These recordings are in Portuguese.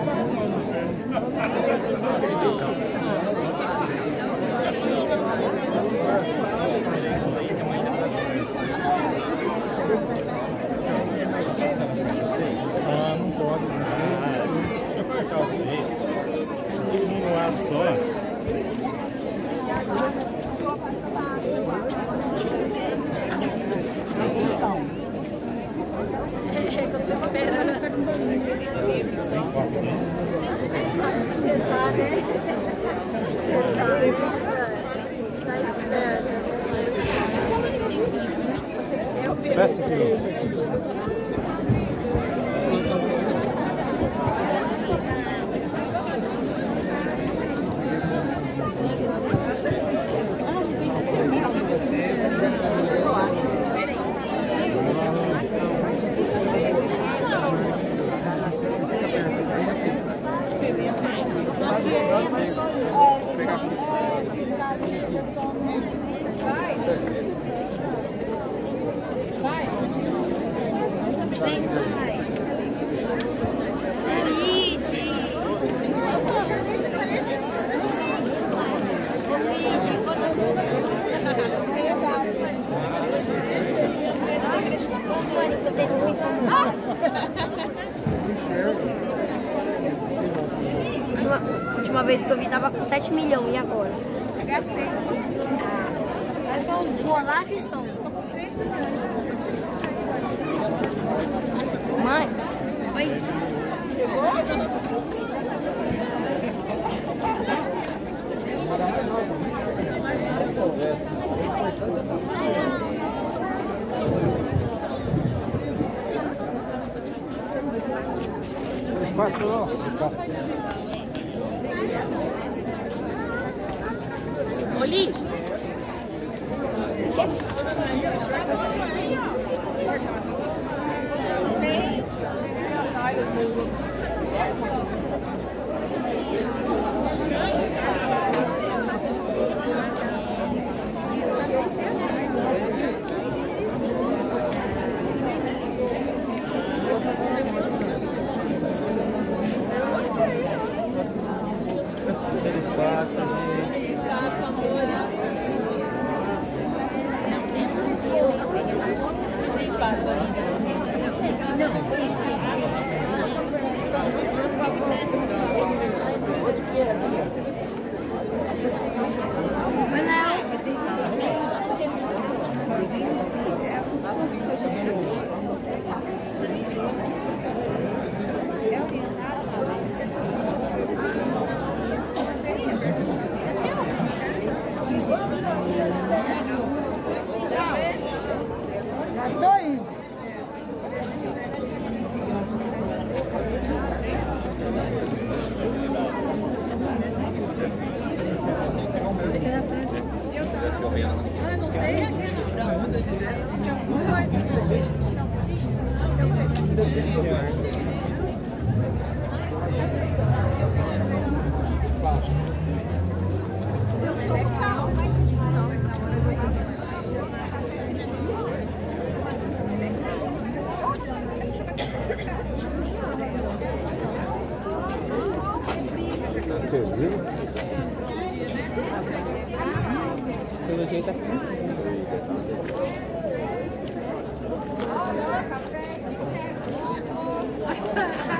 哈哈哈哈哈！Best if you. Última, última vez que eu vi tava com 7 milhões, e agora? Eu gastei. Eu tô boa lá, aflição. Tô com os três Mãe, Oi. Oli, Feliz Páscoa, Glassman. Você Pelo jeito é Essa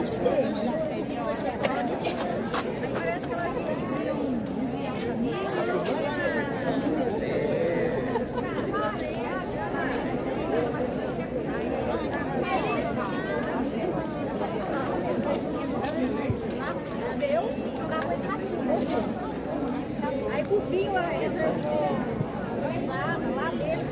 parte deles. Parece que ela queria desviar ela reservou dois lá dentro.